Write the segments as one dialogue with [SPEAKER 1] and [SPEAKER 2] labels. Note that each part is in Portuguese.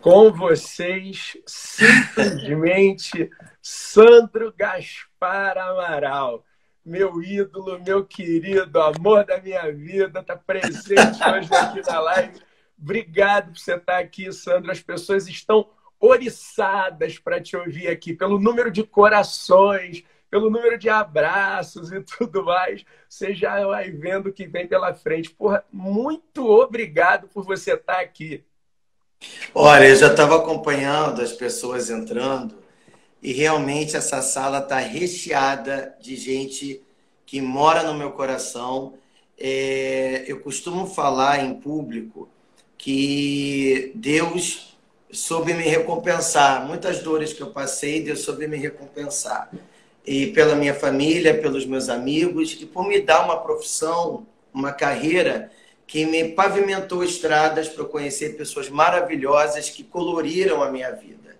[SPEAKER 1] Com vocês, simplesmente, Sandro Gaspar Amaral. Meu ídolo, meu querido, amor da minha vida, está presente hoje aqui na live. Obrigado por você estar aqui, Sandro. As pessoas estão oriçadas para te ouvir aqui, pelo número de corações, pelo número de abraços e tudo mais. Você já vai vendo o que vem pela frente. Porra, muito obrigado por você estar aqui.
[SPEAKER 2] Olha, eu já estava acompanhando as pessoas entrando e realmente essa sala está recheada de gente que mora no meu coração. É, eu costumo falar em público que Deus soube me recompensar. Muitas dores que eu passei, Deus soube me recompensar. E pela minha família, pelos meus amigos, e por me dar uma profissão, uma carreira que me pavimentou estradas para conhecer pessoas maravilhosas que coloriram a minha vida.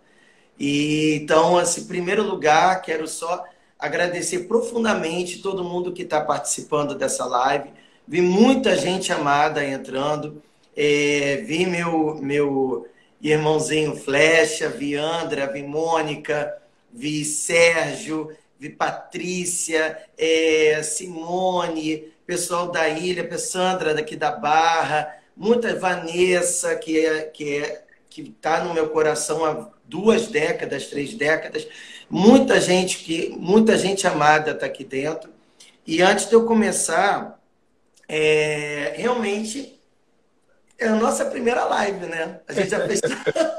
[SPEAKER 2] E então, assim, em primeiro lugar, quero só agradecer profundamente todo mundo que está participando dessa live. Vi muita gente amada entrando. É, vi meu, meu irmãozinho Flecha, vi Andra, vi Mônica, vi Sérgio, vi Patrícia, é, Simone, pessoal da ilha, Sandra daqui da Barra, muita Vanessa, que é, que é que está no meu coração há duas décadas, três décadas, muita gente que muita gente amada está aqui dentro. E antes de eu começar, é, realmente é a nossa primeira live, né? A gente já fez,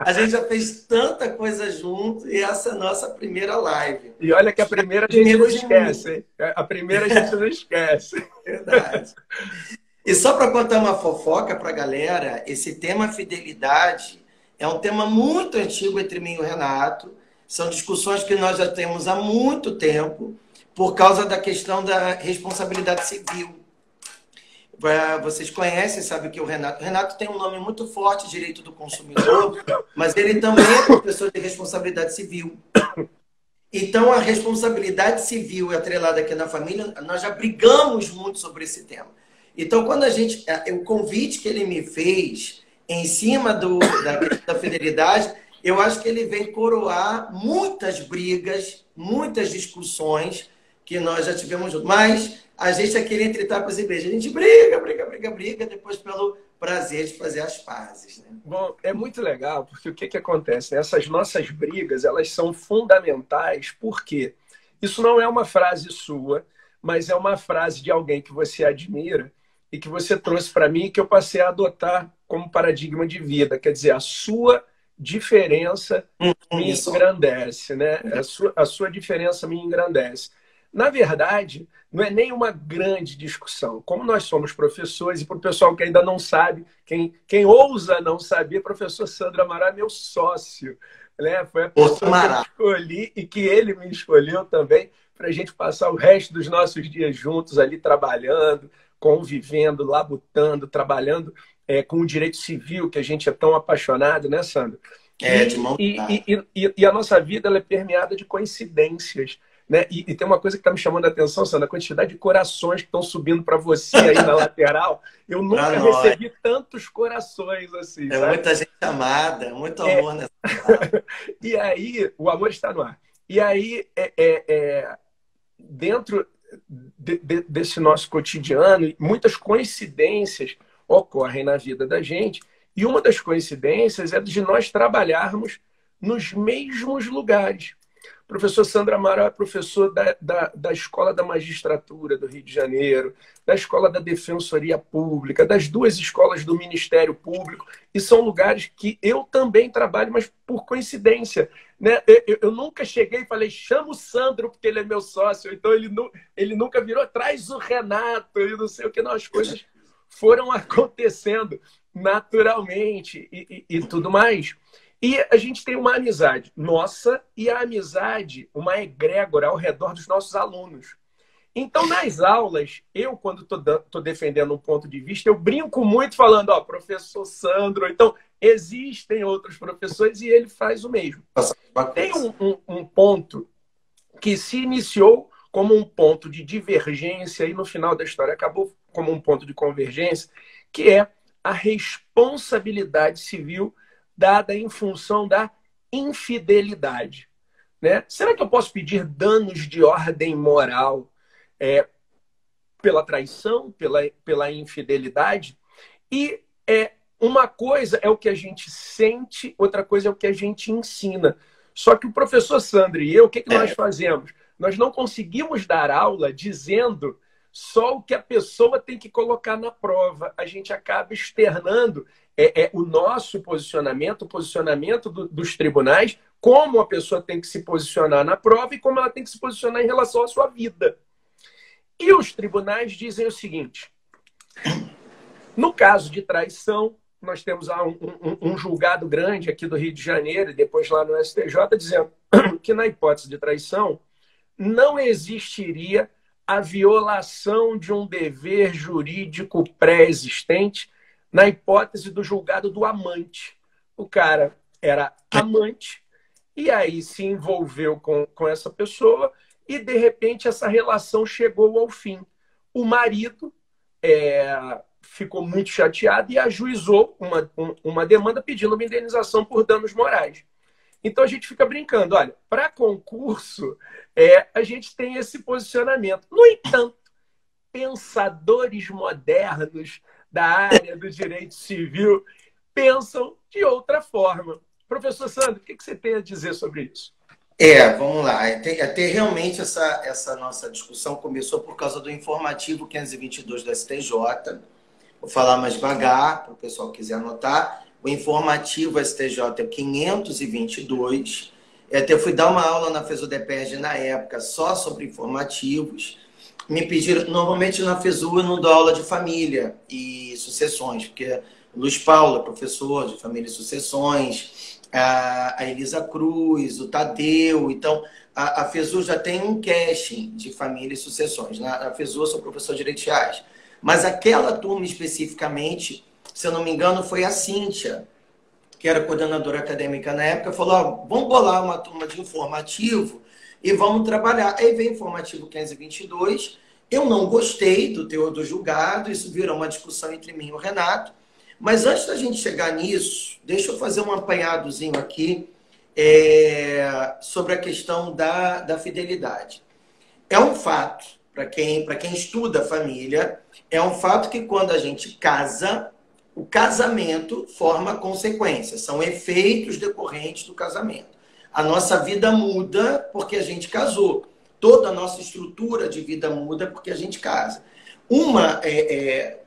[SPEAKER 2] a gente já fez tanta coisa junto e essa é a nossa primeira live.
[SPEAKER 1] E olha que a primeira a gente não esquece, hein? A primeira a gente não esquece.
[SPEAKER 2] Verdade. E só para contar uma fofoca para a galera, esse tema fidelidade é um tema muito antigo entre mim e o Renato. São discussões que nós já temos há muito tempo por causa da questão da responsabilidade civil vocês conhecem, sabe que o Renato. O Renato tem um nome muito forte, direito do consumidor, mas ele também é professor de responsabilidade civil. Então, a responsabilidade civil é atrelada aqui na família, nós já brigamos muito sobre esse tema. Então, quando a gente. É, o convite que ele me fez em cima do, da, da fidelidade, eu acho que ele vem coroar muitas brigas, muitas discussões que nós já tivemos juntos. Mas a gente é aquele entre tapas e beijos. A gente briga, briga, briga, briga, depois pelo prazer de fazer as pazes. Né?
[SPEAKER 1] Bom, é muito legal, porque o que, que acontece? Essas nossas brigas, elas são fundamentais, porque isso não é uma frase sua, mas é uma frase de alguém que você admira e que você trouxe para mim e que eu passei a adotar como paradigma de vida. Quer dizer, a sua diferença hum, me engrandece, né? A sua, a sua diferença me engrandece. Na verdade, não é nem uma grande discussão. Como nós somos professores, e para o pessoal que ainda não sabe, quem, quem ousa não saber, professor Sandro Amaral é meu sócio. Né? Foi a pessoa que eu escolhi e que ele me escolheu também para a gente passar o resto dos nossos dias juntos ali trabalhando, convivendo, labutando, trabalhando é, com o direito civil, que a gente é tão apaixonado, né, Sandro?
[SPEAKER 2] É, de mão
[SPEAKER 1] e, e, e, e, a nossa vida ela é permeada de coincidências. Né? E, e, tem uma coisa que está me chamando a atenção, Sandra, a quantidade de corações que estão subindo para você aí na lateral. Eu nunca recebi tantos corações assim.
[SPEAKER 2] É sabe? muita gente amada, muito é. amor é...
[SPEAKER 1] nessa E aí, o amor está no ar. E aí, é, é, é dentro de, de, desse nosso cotidiano, muitas coincidências ocorrem na vida da gente. E uma das coincidências é de nós trabalharmos nos mesmos lugares professor Sandra Amaral é professor da, da, da, Escola da Magistratura do Rio de Janeiro, da Escola da Defensoria Pública, das duas escolas do Ministério Público, e são lugares que eu também trabalho, mas por coincidência. Né? Eu, eu nunca cheguei e falei, chama o Sandro, porque ele é meu sócio, então ele, nu, ele nunca virou, traz o Renato, e não sei o que, não, as coisas foram acontecendo naturalmente e, e, e tudo mais. E a gente tem uma amizade nossa e a amizade, uma egrégora ao redor dos nossos alunos. Então, nas aulas, eu, quando estou defendendo um ponto de vista, eu brinco muito falando, ó, professor Sandro. Então, existem outros professores e ele faz o mesmo. Tem um, um, um ponto que se iniciou como um ponto de divergência e no final da história acabou como um ponto de convergência, que é a responsabilidade civil dada em função da infidelidade. Né? Será que eu posso pedir danos de ordem moral é, pela traição, pela, pela infidelidade? E é, uma coisa é o que a gente sente, outra coisa é o que a gente ensina. Só que o professor Sandro e eu, o que, que nós é. fazemos? Nós não conseguimos dar aula dizendo só o que a pessoa tem que colocar na prova. A gente acaba externando é, é o nosso posicionamento, o posicionamento do, dos tribunais, como a pessoa tem que se posicionar na prova e como ela tem que se posicionar em relação à sua vida. E os tribunais dizem o seguinte: no caso de traição, nós temos um, um, um, julgado grande aqui do Rio de Janeiro e depois lá no STJ dizendo que na hipótese de traição não existiria a violação de um dever jurídico pré-existente na hipótese do julgado do amante. O cara era amante e aí se envolveu com, com essa pessoa e de repente essa relação chegou ao fim. O marido é, ficou muito chateado e ajuizou uma, uma demanda pedindo uma indenização por danos morais. Então a gente fica brincando, olha, para concurso é, a gente tem esse posicionamento. No entanto, pensadores modernos da área do direito civil pensam de outra forma. Professor Sandro, o que você tem a dizer sobre isso?
[SPEAKER 2] É, vamos lá. Até, até realmente essa, essa nossa discussão começou por causa do informativo 522 da STJ, Vou falar mais devagar, para o pessoal quiser anotar. O informativo STJ é 522. Eu até fui dar uma aula na FESUDEPERG na época só sobre informativos. Me pediram, normalmente na FESU eu não dou aula de família e sucessões, porque Luiz Paula, professor de família e sucessões, a Elisa Cruz, o Tadeu. Então, a, FESU já tem um casting de família e sucessões. Na, na FESU eu sou professor de Direito Reais. Mas aquela turma especificamente, se eu não me engano, foi a Cíntia, que era coordenadora acadêmica na época, falou: ó, vamos bolar uma turma de informativo e vamos trabalhar. Aí veio informativo 522. Eu não gostei do teor do julgado, isso virou uma discussão entre mim e o Renato. Mas antes da gente chegar nisso, deixa eu fazer um apanhadozinho aqui é, sobre a questão da, da fidelidade. É um fato, para quem, quem estuda a família, é um fato que quando a gente casa, o casamento forma consequências, são efeitos decorrentes do casamento. A nossa vida muda porque a gente casou. Toda a nossa estrutura de vida muda porque a gente casa. Uma é, é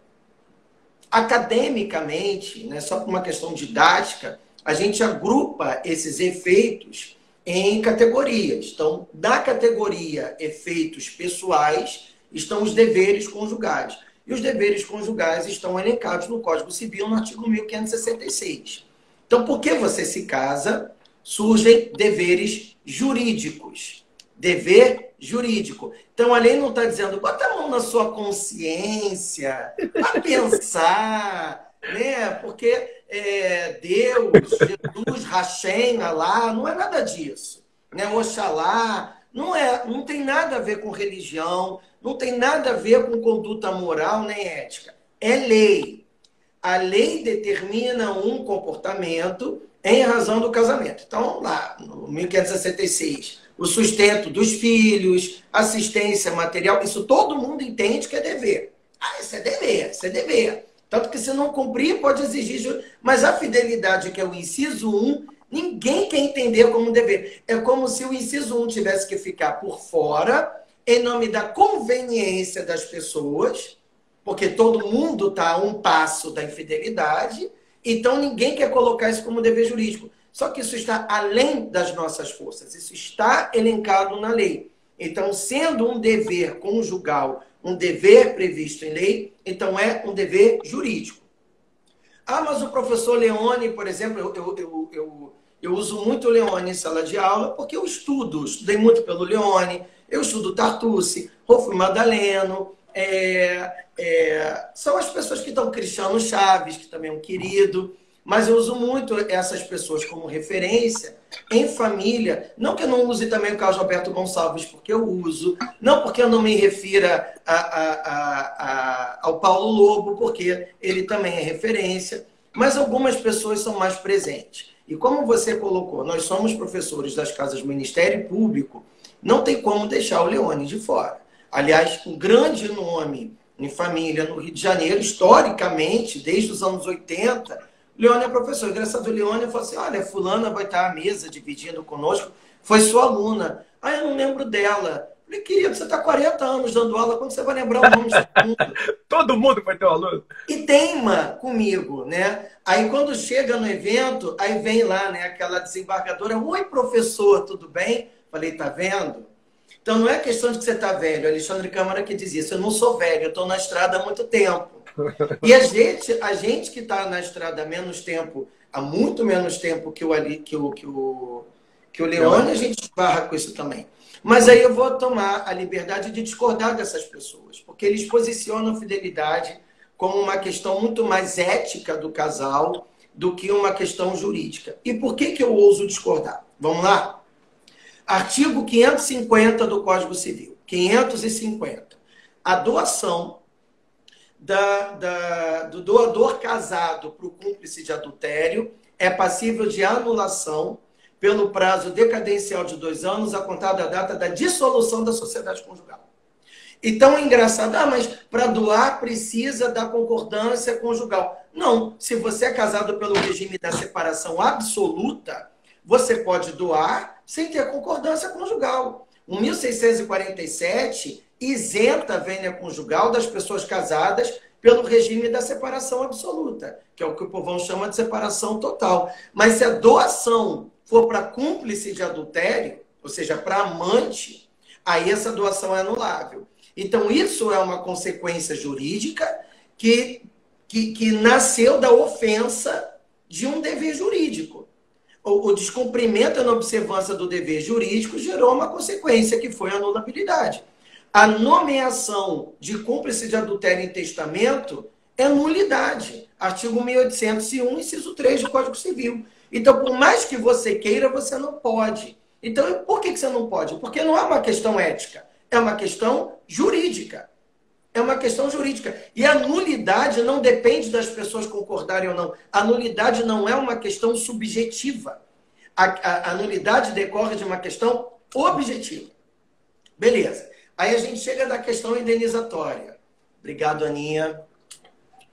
[SPEAKER 2] academicamente, né, só por uma questão didática, a gente agrupa esses efeitos em categorias. Então, da categoria efeitos pessoais estão os deveres conjugais. E os deveres conjugais estão elencados no Código Civil, no artigo 1566. Então, por que você se casa? Surgem deveres jurídicos. Dever jurídico. Então, a lei não está dizendo, bota a mão na sua consciência, para pensar, né? Porque é, Deus, Jesus, Hashem, lá, não é nada disso. Né? Oxalá, não, é, não tem nada a ver com religião, não tem nada a ver com conduta moral nem ética. É lei. A lei determina um comportamento em razão do casamento. Então, lá, no 1566, o sustento dos filhos, assistência material, isso todo mundo entende que é dever. Ah, isso é dever, isso é dever. Tanto que se não cumprir, pode exigir. Mas a fidelidade, que é o inciso 1, ninguém quer entender como dever. É como se o inciso 1 tivesse que ficar por fora em nome da conveniência das pessoas, porque todo mundo está a um passo da infidelidade, então ninguém quer colocar isso como dever jurídico. Só que isso está além das nossas forças, isso está elencado na lei. Então, sendo um dever conjugal, um dever previsto em lei, então é um dever jurídico. Ah, mas o professor Leone, por exemplo, eu, eu, eu, eu, uso muito o Leone em sala de aula porque eu estudo, estudei muito pelo Leone, eu estudo Tartucci, Rolfo Madaleno, é, é, são as pessoas que estão Cristiano Chaves, que também é um querido, mas eu uso muito essas pessoas como referência em família. Não que eu não use também o Carlos Alberto Gonçalves, porque eu uso. Não porque eu não me refira a, a, a, ao Paulo Lobo, porque ele também é referência. mas algumas pessoas são mais presentes. E como você colocou, nós somos professores das casas Ministério Público, não tem como deixar o Leone de fora. Aliás, um grande nome em família no Rio de Janeiro, historicamente, desde os anos 80, Leone é professor. Engraçado, Leone falou assim: olha, fulana vai estar à mesa dividindo conosco, foi sua aluna. Ah, eu não lembro dela. Falei, querido, você está 40 anos dando aula, quando você vai lembrar o nome de todo mundo?
[SPEAKER 1] todo mundo foi teu aluno.
[SPEAKER 2] E teima comigo, né? Aí quando chega no evento, aí vem lá, né, aquela desembargadora, oi professor, tudo bem? Falei, tá vendo? Então não é questão de que você está velho. Alexandre Câmara que diz isso. Eu não sou velho, eu estou na estrada há muito tempo. E a gente, a gente que está na estrada há menos tempo, há muito menos tempo que o, que o, que o, que o Leone, a gente esbarra com isso também. Mas aí eu vou tomar a liberdade de discordar dessas pessoas, porque eles posicionam fidelidade como uma questão muito mais ética do casal do que uma questão jurídica. E por que, que eu ouso discordar? Vamos lá? Artigo 550 do Código Civil. 550. A doação da, da, do doador casado para o cúmplice de adultério é passível de anulação pelo prazo decadencial de dois anos a contar da data da dissolução da sociedade conjugal. Então é engraçado, ah, mas para doar precisa da concordância conjugal. Não, se você é casado pelo regime da separação absoluta, você pode doar sem ter concordância conjugal. O 1647 isenta a vênia conjugal das pessoas casadas pelo regime da separação absoluta, que é o que o povão chama de separação total. Mas se a doação for para cúmplice de adultério, ou seja, para amante, aí essa doação é anulável. Então, isso é uma consequência jurídica que, que, que nasceu da ofensa de um dever jurídico. O, o descumprimento na observância do dever jurídico gerou uma consequência, que foi a anulabilidade. A nomeação de cúmplice de adultério em testamento é nulidade. Artigo 1801, inciso 3 do Código Civil. Então, por mais que você queira, você não pode. Então, por que você não pode? Porque não é uma questão ética, é uma questão jurídica. É uma questão jurídica. E a nulidade não depende das pessoas concordarem ou não. A nulidade não é uma questão subjetiva. A, a, a nulidade decorre de uma questão objetiva. Beleza. Aí a gente chega da questão indenizatória. Obrigado, Aninha.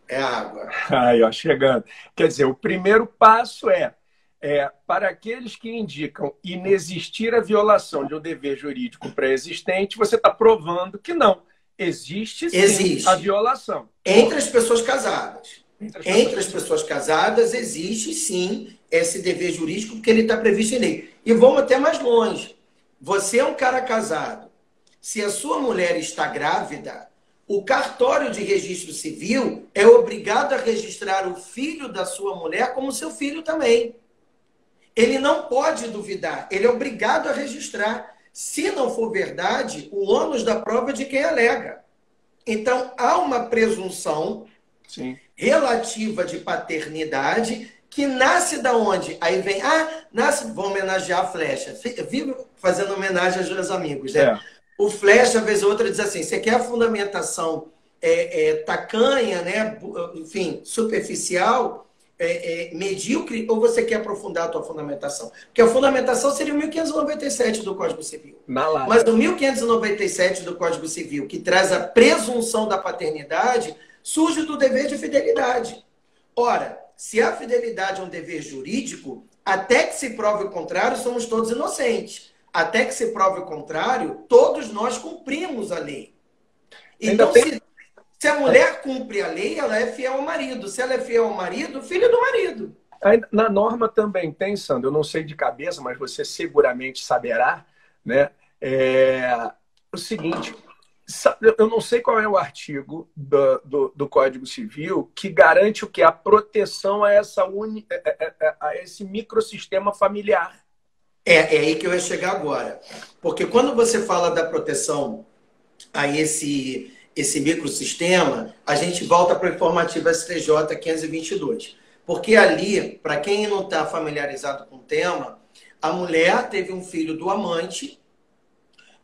[SPEAKER 2] É água.
[SPEAKER 1] Aí, ó, chegando. Quer dizer, o primeiro passo é é, para aqueles que indicam inexistir a violação de um dever jurídico pré-existente, você está provando que não. Existe sim existe. a violação.
[SPEAKER 2] Entre as pessoas casadas. Entre as, Entre pessoas... as pessoas casadas existe sim esse dever jurídico porque ele está previsto em lei. E vamos até mais longe. Você é um cara casado. Se a sua mulher está grávida, o cartório de registro civil é obrigado a registrar o filho da sua mulher como seu filho também ele não pode duvidar, ele é obrigado a registrar. Se não for verdade, o ônus da prova é de quem alega. Então, há uma presunção Sim. relativa de paternidade que nasce da onde? Aí vem, ah, nasce, vou homenagear a Flecha. Vivo fazendo homenagem aos meus amigos, né? É. O Flecha, vez ou outra, diz assim: você quer a fundamentação é, é, tacanha, né? enfim, superficial? É, é, medíocre ou você quer aprofundar a tua fundamentação? Porque a fundamentação seria o 1597 do Código Civil. Mas o 1597 do Código Civil, que traz a presunção da paternidade, surge do dever de fidelidade. Ora, se a fidelidade é um dever jurídico, até que se prove o contrário, somos todos inocentes. Até que se prove o contrário, todos nós cumprimos a lei. Então, tem... se se a mulher cumpre a lei, ela é fiel ao marido. Se ela é fiel ao marido, filho do marido.
[SPEAKER 1] Na norma também tem, Sandro, eu não sei de cabeça, mas você seguramente saberá, né? É o seguinte, eu não sei qual é o artigo do, do, do, Código Civil que garante o que? A proteção a, essa uni, a, é, é, é, a esse microsistema familiar.
[SPEAKER 2] É, é aí que eu ia chegar agora. Porque quando você fala da proteção a esse esse microsistema, a gente volta para o informativo STJ 522. Porque ali, para quem não está familiarizado com o tema, a mulher teve um filho do amante,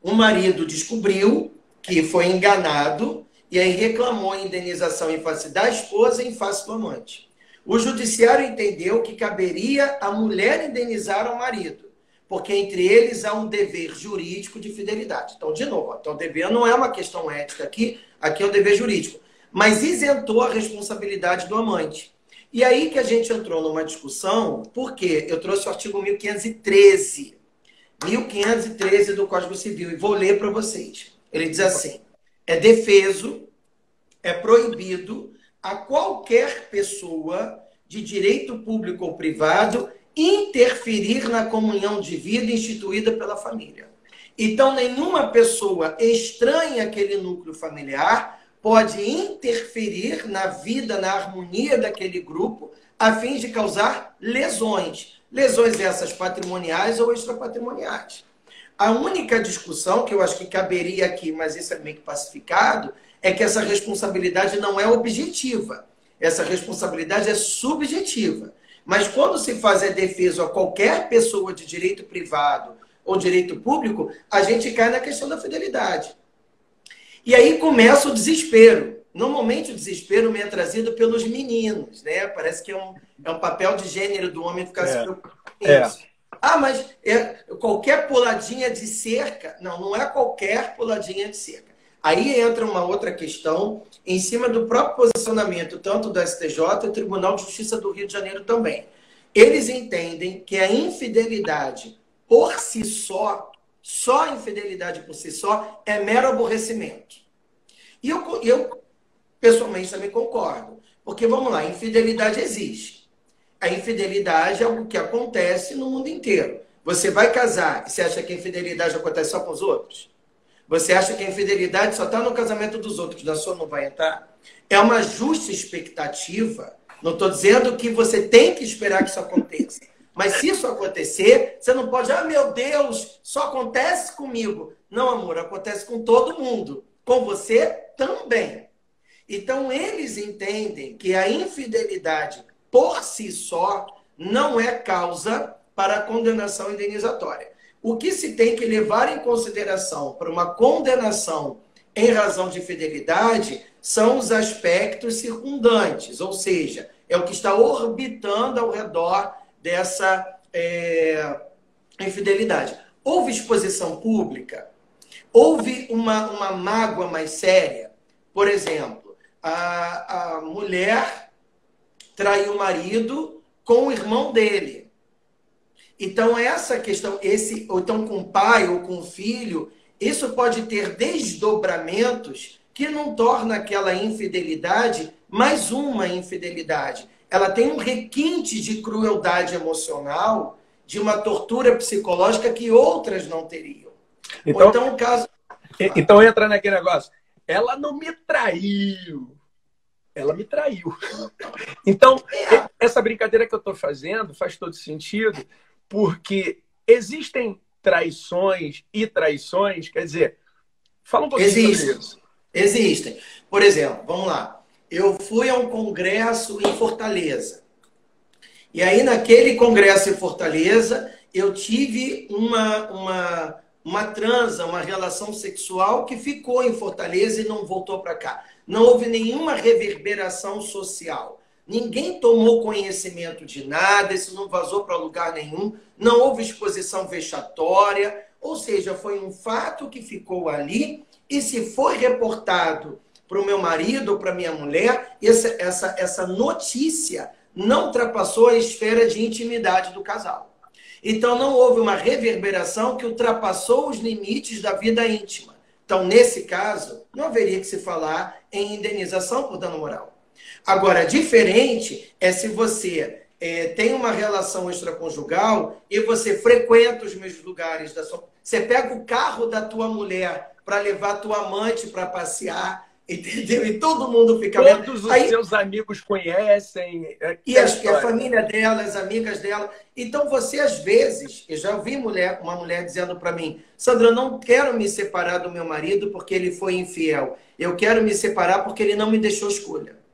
[SPEAKER 2] o marido descobriu que foi enganado e aí reclamou a indenização em face da esposa e em face do amante. O judiciário entendeu que caberia a mulher indenizar o marido, porque entre eles há um dever jurídico de fidelidade. Então, de novo, então o dever não é uma questão ética aqui, aqui é o dever jurídico, mas isentou a responsabilidade do amante. E aí que a gente entrou numa discussão, porque eu trouxe o artigo 1513, 1513 do Código Civil, e vou ler para vocês. Ele diz assim: é defeso, é proibido a qualquer pessoa de direito público ou privado interferir na comunhão de vida instituída pela família. Então, nenhuma pessoa estranha àquele núcleo familiar pode interferir na vida, na harmonia daquele grupo, a fim de causar lesões. Lesões essas patrimoniais ou extrapatrimoniais. A única discussão que eu acho que caberia aqui, mas isso é meio que pacificado, é que essa responsabilidade não é objetiva. Essa responsabilidade é subjetiva. Mas quando se faz a defesa a qualquer pessoa de direito privado ou direito público, a gente cai na questão da fidelidade. E aí começa o desespero. Normalmente o desespero me é trazido pelos meninos, né? Parece que é um, é um papel de gênero do homem ficar é. se preocupando com é. isso. Ah, mas é, qualquer puladinha de cerca. Não, não é qualquer puladinha de cerca. Aí entra uma outra questão em cima do próprio posicionamento, tanto do STJ e do Tribunal de Justiça do Rio de Janeiro também. Eles entendem que a infidelidade por si só, só a infidelidade por si só, é mero aborrecimento. E eu, eu pessoalmente também concordo. Porque, vamos lá, infidelidade existe. A infidelidade é algo que acontece no mundo inteiro. Você vai casar e você acha que a infidelidade acontece só com os outros? Você acha que a infidelidade só está no casamento dos outros, na sua não vai entrar? É uma justa expectativa. Não estou dizendo que você tem que esperar que isso aconteça. Mas se isso acontecer, você não pode, ah, meu Deus, só acontece comigo. Não, amor, acontece com todo mundo. Com você também. Então, eles entendem que a infidelidade por si só não é causa para a condenação indenizatória. O que se tem que levar em consideração para uma condenação em razão de fidelidade são os aspectos circundantes, ou seja, é o que está orbitando ao redor dessa é, infidelidade. Houve exposição pública? Houve uma, uma mágoa mais séria? Por exemplo, a, a mulher traiu o marido com o irmão dele. Então, essa questão, esse, ou então com o pai ou com o filho, isso pode ter desdobramentos que não torna aquela infidelidade mais uma infidelidade. Ela tem um requinte de crueldade emocional, de uma tortura psicológica que outras não teriam.
[SPEAKER 1] Então, ou então o caso. Então entra naquele negócio. Ela não me traiu. Ela me traiu. Então, é. essa brincadeira que eu estou fazendo faz todo sentido, porque existem traições e traições, quer dizer, fala um pouquinho
[SPEAKER 2] Existe. sobre isso. Existem. Por exemplo, vamos lá. Eu fui a um congresso em Fortaleza. E aí, naquele congresso em Fortaleza, eu tive uma, uma, uma transa, uma relação sexual que ficou em Fortaleza e não voltou para cá. Não houve nenhuma reverberação social. Ninguém tomou conhecimento de nada, isso não vazou para lugar nenhum, não houve exposição vexatória, ou seja, foi um fato que ficou ali e se foi reportado para o meu marido ou para minha mulher, essa, essa, essa notícia não ultrapassou a esfera de intimidade do casal. Então não houve uma reverberação que ultrapassou os limites da vida íntima. Então, nesse caso, não haveria que se falar em indenização por dano moral. Agora, diferente é se você é, tem uma relação extraconjugal e você frequenta os mesmos lugares da sua. Você pega o carro da tua mulher para levar tua amante para passear, entendeu? E todo mundo fica
[SPEAKER 1] Todos os Aí, seus amigos conhecem.
[SPEAKER 2] É, e, as, a família dela, as amigas dela. Então você, às vezes, eu já ouvi mulher, uma mulher dizendo para mim, Sandra, eu não quero me separar do meu marido porque ele foi infiel. Eu quero me separar porque ele não me deixou escolha.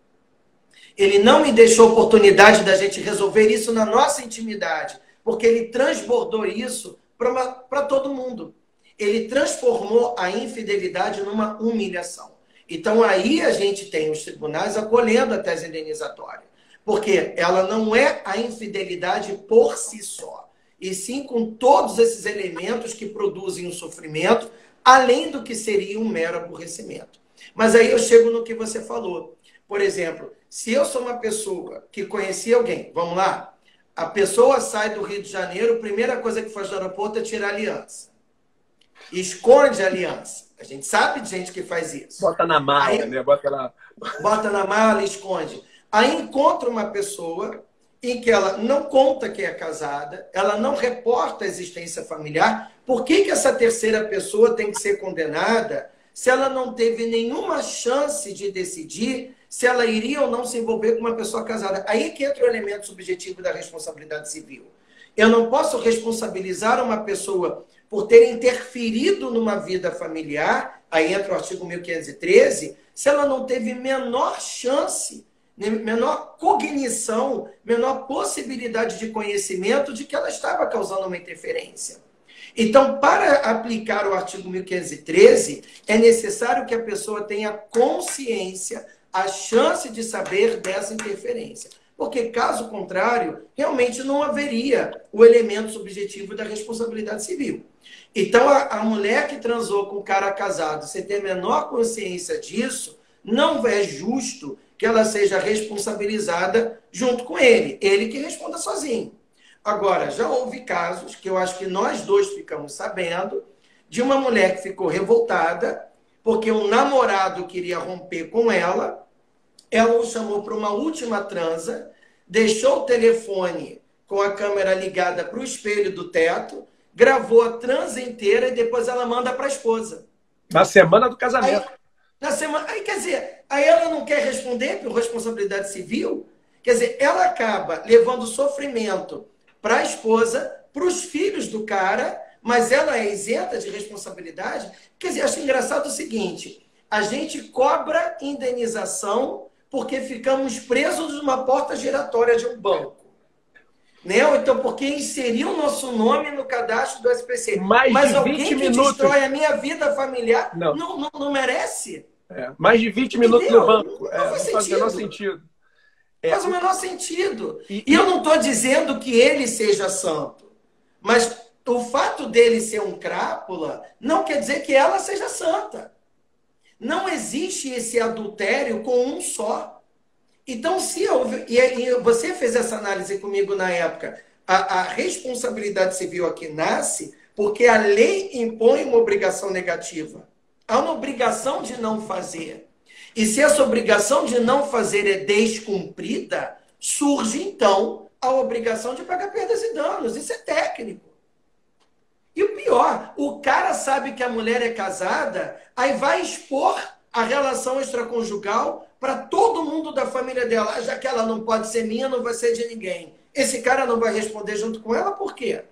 [SPEAKER 2] Ele não me deixou oportunidade da gente resolver isso na nossa intimidade, porque ele transbordou isso para todo mundo. Ele transformou a infidelidade numa humilhação. Então aí a gente tem os tribunais acolhendo a tese indenizatória. Porque ela não é a infidelidade por si só, e sim com todos esses elementos que produzem o sofrimento, além do que seria um mero aborrecimento. Mas aí eu chego no que você falou. Por exemplo, se eu sou uma pessoa que conheci alguém, vamos lá, a pessoa sai do Rio de Janeiro, a primeira coisa que faz no aeroporto é tirar a aliança. Esconde a aliança. A gente sabe de gente que faz isso.
[SPEAKER 1] Bota na mala, aí, né? Bota na...
[SPEAKER 2] bota na mala, esconde. Aí encontra uma pessoa em que ela não conta que é casada, ela não reporta a existência familiar. Por que, que essa terceira pessoa tem que ser condenada se ela não teve nenhuma chance de decidir se ela iria ou não se envolver com uma pessoa casada? Aí que entra o elemento subjetivo da responsabilidade civil. Eu não posso responsabilizar uma pessoa por ter interferido numa vida familiar, aí entra o artigo 1513, se ela não teve menor chance menor cognição, menor possibilidade de conhecimento de que ela estava causando uma interferência. Então, para aplicar o artigo 1513, é necessário que a pessoa tenha consciência, a chance de saber dessa interferência. Porque, caso contrário, realmente não haveria o elemento subjetivo da responsabilidade civil. Então, a, a mulher que transou com o cara casado, sem ter menor consciência disso, não é justo que ela seja responsabilizada junto com ele. Ele que responda sozinho. Agora, já houve casos que eu acho que nós dois ficamos sabendo de uma mulher que ficou revoltada porque o namorado queria romper com ela. Ela o chamou para uma última transa, deixou o telefone com a câmera ligada para o espelho do teto, gravou a transa inteira e depois ela manda para a esposa.
[SPEAKER 1] Na semana do casamento.
[SPEAKER 2] Aí, na semana. Aí, quer dizer, aí ela não quer responder por responsabilidade civil. Quer dizer, ela acaba levando sofrimento para a esposa, para os filhos do cara, mas ela é isenta de responsabilidade. Quer dizer, acho engraçado o seguinte: a gente cobra indenização porque ficamos presos numa porta giratória de um banco. Né? Ou então porque inseriu o nosso nome no cadastro do SPC.
[SPEAKER 1] Mais
[SPEAKER 2] Mas
[SPEAKER 1] de
[SPEAKER 2] alguém
[SPEAKER 1] 20
[SPEAKER 2] que
[SPEAKER 1] minutos.
[SPEAKER 2] destrói a minha vida familiar
[SPEAKER 1] Não.
[SPEAKER 2] não, não, não merece?
[SPEAKER 1] É, mais de 20 minutos
[SPEAKER 2] Entendeu?
[SPEAKER 1] no banco.
[SPEAKER 2] Não
[SPEAKER 1] É,
[SPEAKER 2] faz
[SPEAKER 1] não faz o menor
[SPEAKER 2] sentido.
[SPEAKER 1] sentido. É,
[SPEAKER 2] Faz o menor sentido.
[SPEAKER 1] E-
[SPEAKER 2] E eu não estou dizendo que ele seja santo. Mas o fato dele ser um crápula não quer dizer que ela seja santa. Não existe esse adultério com um só. Então, se houve. E, e você fez essa análise comigo na época. A, a responsabilidade civil aqui nasce porque a lei impõe uma obrigação negativa. Há uma obrigação de não fazer. E se essa obrigação de não fazer é descumprida, surge então a obrigação de pagar perdas e danos. Isso é técnico. E o pior, o cara sabe que a mulher é casada, aí vai expor a relação extraconjugal para todo mundo da família dela. Ah, Já que ela não pode ser minha, não vai ser de ninguém. Esse cara não vai responder junto com ela, por quê?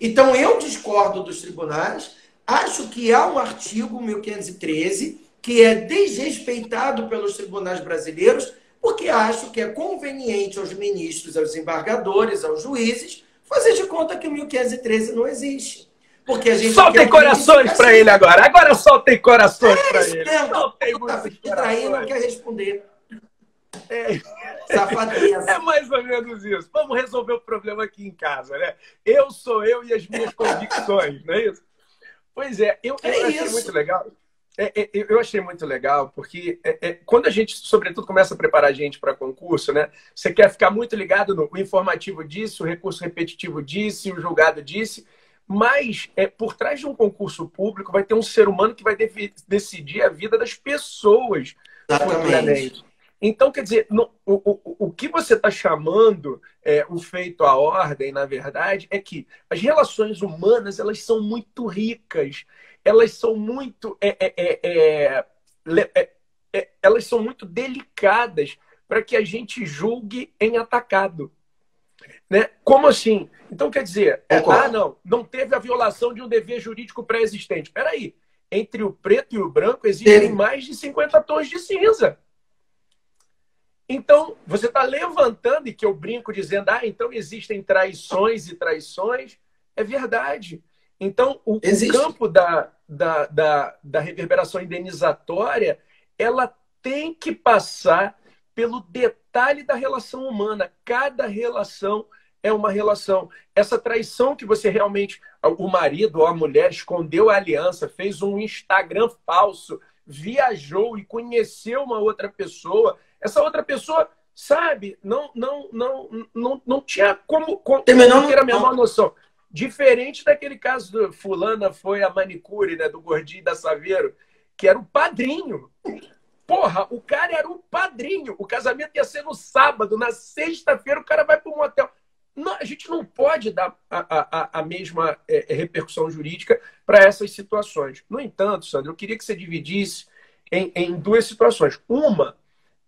[SPEAKER 2] Então eu discordo dos tribunais, acho que há um artigo 1513 que é desrespeitado pelos tribunais brasileiros, porque acho que é conveniente aos ministros, aos embargadores, aos juízes, fazer de conta que o 1513 não existe. Porque a gente
[SPEAKER 1] Soltem corações para
[SPEAKER 2] assim.
[SPEAKER 1] ele agora. Agora soltem corações
[SPEAKER 2] É
[SPEAKER 1] para ele.
[SPEAKER 2] mesmo.
[SPEAKER 1] Soltem
[SPEAKER 2] Tá
[SPEAKER 1] muitos
[SPEAKER 2] aí não
[SPEAKER 1] corações.
[SPEAKER 2] quer responder.
[SPEAKER 1] É.
[SPEAKER 2] Safadeza.
[SPEAKER 1] É mais ou menos isso. Vamos resolver o problema aqui em casa, né? Eu sou eu e as minhas convicções, não é isso? Pois é, eu, eu
[SPEAKER 2] É
[SPEAKER 1] achei
[SPEAKER 2] isso.
[SPEAKER 1] muito legal. É, é, eu achei muito legal, porque é, é, quando a gente, sobretudo, começa a preparar a gente para concurso, né? Você quer ficar muito ligado no informativo disse, o recurso repetitivo disse, o julgado disse, mas é, por trás de um concurso público vai ter um ser humano que vai decidir a vida das pessoas
[SPEAKER 2] Exatamente.
[SPEAKER 1] Então, quer dizer, no- o, o, o que você está chamando é, o feito à ordem, na verdade, é que as relações humanas elas são muito ricas, elas são muito, é, é, é, é, é, elas são muito delicadas para que a gente julgue em atacado. Né? Como assim? Então, quer dizer, ah, não, não teve a violação de um dever jurídico pré-existente. Espera aí, entre o preto e o branco existem
[SPEAKER 2] Teve.
[SPEAKER 1] mais de 50 tons de cinza. Então, você está levantando, e que eu brinco dizendo, ah, então existem traições e traições. É verdade. Então, o, o campo da, da, da, da reverberação indenizatória, ela tem que passar pelo detalhe da relação humana. Cada relação é uma relação. Essa traição que você realmente, o marido ou a mulher escondeu a aliança, fez um Instagram falso, viajou e conheceu uma outra pessoa. Essa outra pessoa, sabe, não não não não, não tinha como, como ter a menor noção. Diferente daquele caso do fulana foi a manicure, né, do gordinho da Saveiro, que era o padrinho. Porra, o cara era o padrinho. O casamento ia ser no sábado, na sexta-feira o cara vai para um hotel. Não, a gente não pode dar a, a, a mesma é, é repercussão jurídica para essas situações. No entanto, Sandro, eu queria que você dividisse em, em duas situações. Uma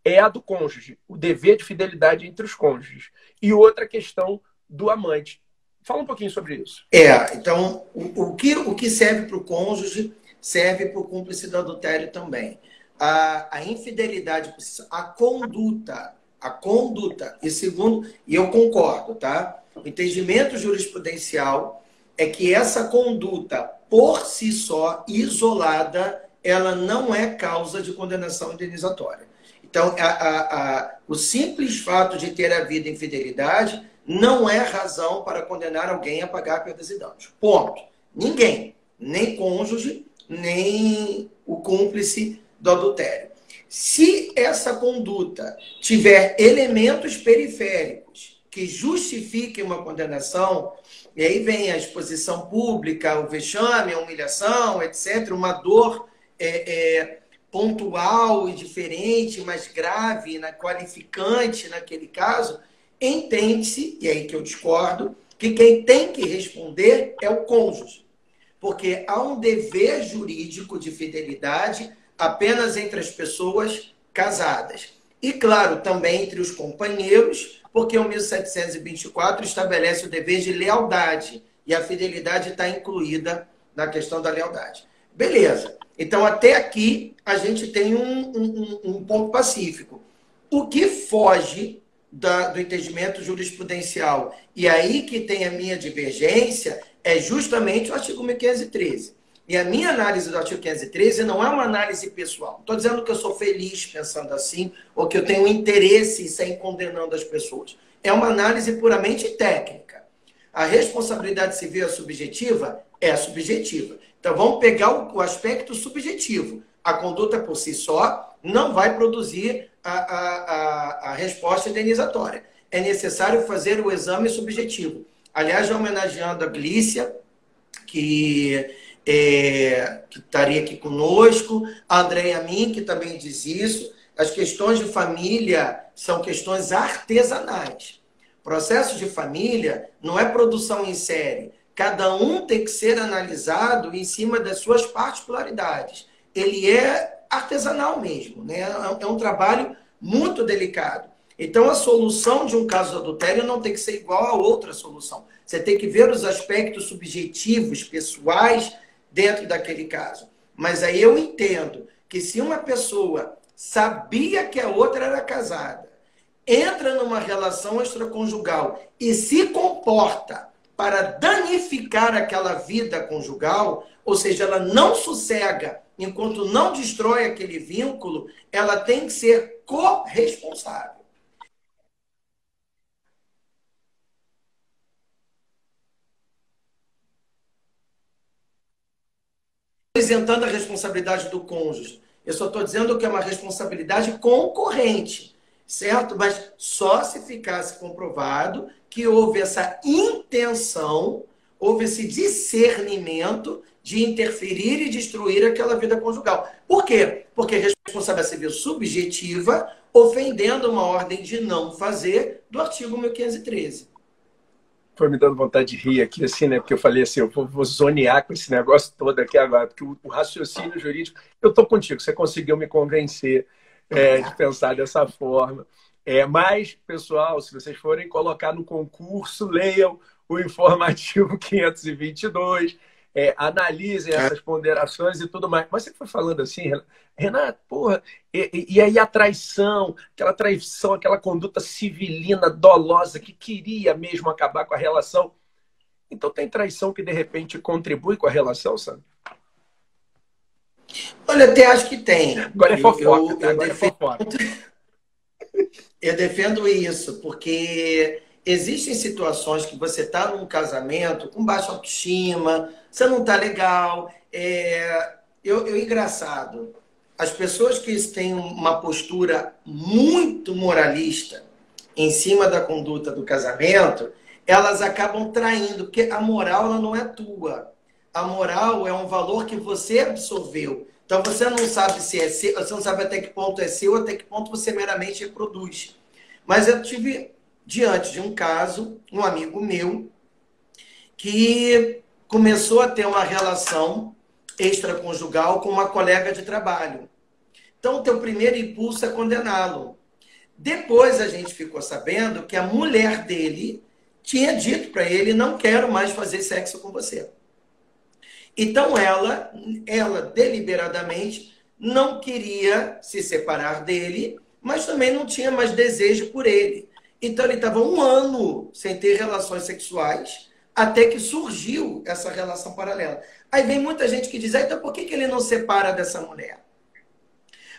[SPEAKER 1] é a do cônjuge, o dever de fidelidade entre os cônjuges, e outra questão do amante. Fala um pouquinho sobre isso.
[SPEAKER 2] É, então, o, o que, o que serve para o cônjuge serve para o cúmplice do adultério também. A, a infidelidade, a conduta, a conduta, e segundo, e eu concordo, tá? O entendimento jurisprudencial é que essa conduta, por si só, isolada, ela não é causa de condenação indenizatória. Então, a, a, a, o simples fato de ter havido infidelidade não é razão para condenar alguém a pagar perdas e danos. Ponto. Ninguém, nem cônjuge, nem o cúmplice do adultério. Se essa conduta tiver elementos periféricos que justifiquem uma condenação, e aí vem a exposição pública, o vexame, a humilhação, etc., uma dor é, é, pontual e diferente, mais grave, na, qualificante naquele caso, entende-se, e aí que eu discordo, que quem tem que responder é o cônjuge. Porque há um dever jurídico de fidelidade apenas entre as pessoas casadas. E, claro, também entre os companheiros, porque o 1724 estabelece o dever de lealdade e a fidelidade está incluída na questão da lealdade. Beleza. Então, até aqui, a gente tem um, um, um ponto pacífico. O que foge da, do entendimento jurisprudencial, e aí que tem a minha divergência, é justamente o artigo 1513. E a minha análise do artigo 513 não é uma análise pessoal. Estou dizendo que eu sou feliz pensando assim, ou que eu tenho interesse em sair condenando as pessoas. É uma análise puramente técnica. A responsabilidade civil é subjetiva? É subjetiva. Então vamos pegar o, aspecto subjetivo. A conduta por si só não vai produzir a, a, a, a resposta indenizatória. É necessário fazer o exame subjetivo. Aliás, homenageando a Glícia, que é, que estaria aqui conosco, a Andréia Min, que também diz isso. As questões de família são questões artesanais. Processo de família não é produção em série. Cada um tem que ser analisado em cima das suas particularidades. Ele é artesanal mesmo, né? É um trabalho muito delicado. Então, a solução de um caso de adultério não tem que ser igual a outra solução. Você tem que ver os aspectos subjetivos, pessoais, dentro daquele caso. Mas aí eu entendo que se uma pessoa sabia que a outra era casada, entra numa relação extraconjugal e se comporta para danificar aquela vida conjugal, ou seja, ela não sossega enquanto não destrói aquele vínculo, ela tem que ser corresponsável. isentando a responsabilidade do cônjuge. Eu só estou dizendo que é uma responsabilidade concorrente, certo? Mas só se ficasse comprovado que houve essa intenção, houve esse discernimento de interferir e destruir aquela vida conjugal. Por quê? Porque responsabilidade civil subjetiva, ofendendo uma ordem de não fazer do artigo 1513
[SPEAKER 1] foi me dando vontade de rir aqui, assim, né? Porque eu falei assim, eu vou, vou zonear com esse negócio todo aqui agora, porque o, o raciocínio jurídico, eu estou contigo, você conseguiu me convencer é, de pensar dessa forma. É, mas, pessoal, se vocês forem colocar no concurso, leiam o informativo 522 é, analisem é. essas ponderações e tudo mais. Mas você foi falando assim, Renato, porra, e, e, aí a traição, aquela traição, aquela conduta civilina, dolosa, que queria mesmo acabar com a relação. Então tem traição que de repente contribui com a relação, sabe?
[SPEAKER 2] Olha, até acho que tem.
[SPEAKER 1] Agora é fofoca. Eu, eu, tá? Agora é fofoca.
[SPEAKER 2] Eu defendo isso, porque existem situações que você está num casamento com baixa autoestima, você não está legal. É... Eu, eu, engraçado, as pessoas que têm uma postura muito moralista em cima da conduta do casamento, elas acabam traindo, porque a moral ela não é tua. A moral é um valor que você absorveu. Então você não sabe se é seu, você não sabe até que ponto é seu, até que ponto você meramente reproduz. Mas eu tive diante de um caso, um amigo meu, que começou a ter uma relação extraconjugal com uma colega de trabalho. Então, o teu primeiro impulso é condená-lo. Depois a gente ficou sabendo que a mulher dele tinha dito para ele: não quero mais fazer sexo com você. Então ela, ela deliberadamente não queria se separar dele, mas também não tinha mais desejo por ele. Então ele estava um ano sem ter relações sexuais, até que surgiu essa relação paralela. Aí vem muita gente que diz: ah, então por que, que ele não separa dessa mulher?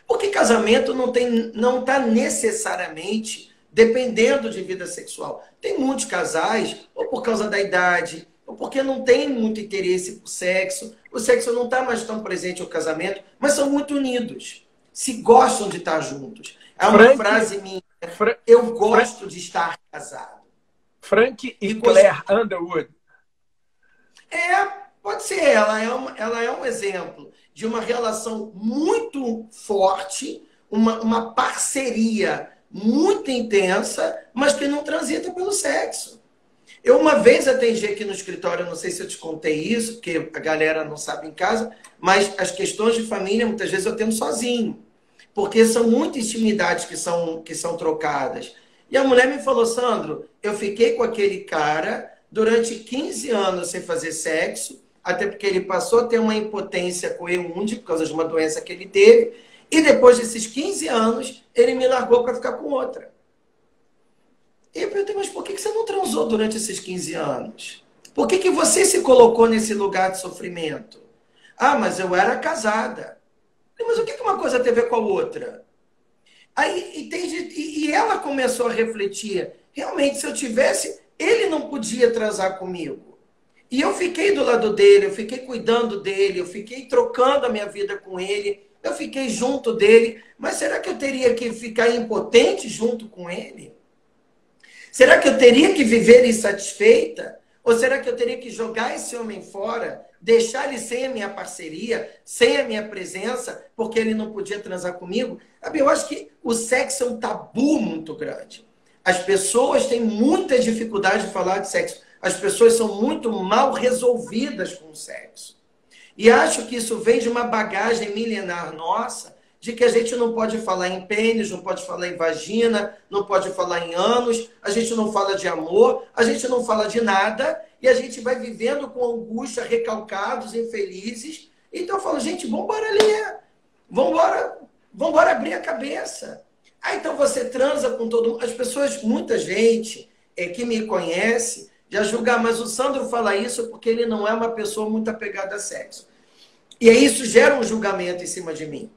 [SPEAKER 2] Porque casamento não tem, não está necessariamente dependendo de vida sexual. Tem muitos casais, ou por causa da idade, porque não tem muito interesse por sexo, o sexo não está mais tão presente no casamento, mas são muito unidos, se gostam de estar juntos. É uma Frank, frase minha. Fra eu gosto Frank, de estar casado.
[SPEAKER 1] Frank e, e Claire Underwood.
[SPEAKER 2] É, pode ser. Ela é, uma, ela é um exemplo de uma relação muito forte, uma, uma parceria muito intensa, mas que não transita pelo sexo. Eu uma vez atendi aqui no escritório, não sei se eu te contei isso, porque a galera não sabe em casa, mas as questões de família muitas vezes eu tenho sozinho, porque são muitas intimidades que são, que são trocadas. E a mulher me falou, Sandro, eu fiquei com aquele cara durante 15 anos sem fazer sexo, até porque ele passou a ter uma impotência coemunde por causa de uma doença que ele teve. E depois desses 15 anos, ele me largou para ficar com outra. E eu perguntei, mas por que você não transou durante esses 15 anos? Por que, que você se colocou nesse lugar de sofrimento? Ah, mas eu era casada. Mas o que uma coisa tem a ver com a outra? Aí? E ela começou a refletir. Realmente, se eu tivesse, ele não podia transar comigo. E eu fiquei do lado dele, eu fiquei cuidando dele, eu fiquei trocando a minha vida com ele, eu fiquei junto dele. Mas será que eu teria que ficar impotente junto com ele? Será que eu teria que viver insatisfeita? Ou será que eu teria que jogar esse homem fora, deixar ele sem a minha parceria, sem a minha presença, porque ele não podia transar comigo? Eu acho que o sexo é um tabu muito grande. As pessoas têm muita dificuldade de falar de sexo as pessoas são muito mal resolvidas com o sexo. E acho que isso vem de uma bagagem milenar nossa, de que a gente não pode falar em pênis, não pode falar em vagina, não pode falar em anos, a gente não fala de amor, a gente não fala de nada, e a gente vai vivendo com angústia, recalcados, infelizes. Então eu falo, gente, vamos embora ler, vamos embora, vamos embora abrir a cabeça. Ah, então você transa com todo mundo. As pessoas, muita gente é, que me conhece, já julgar, mas o Sandro fala isso porque ele não é uma pessoa muito apegada a sexo. E aí isso gera um julgamento em cima de mim.